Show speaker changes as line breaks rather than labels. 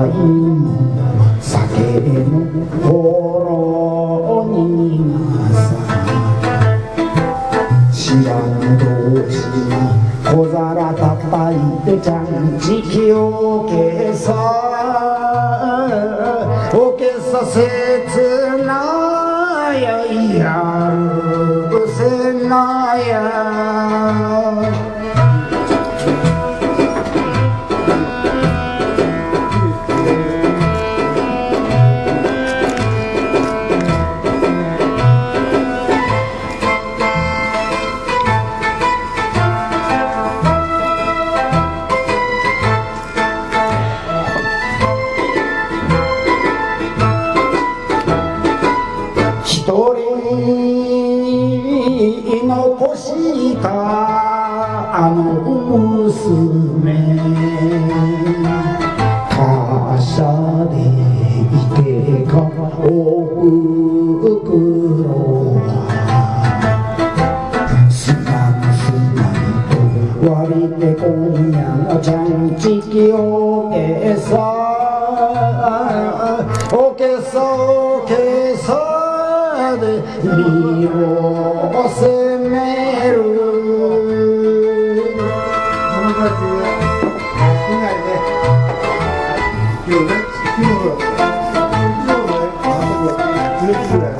屋台の酒のほろにさ知らぬ同士が小皿叩いてちゃんちきをけさおけさ切なやいやるせなや。人残したあの娘他者でいてかおふくろはすがむすがむと割りて今夜のちゃんちきをけさおけさおけさで身を責める。
友達が少ないね。今日ね、昨日だった。昨日ね、あそこ11ぐらい